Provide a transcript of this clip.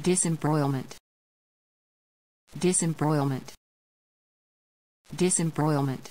Disembroilment. Disembroilment. Disembroilment.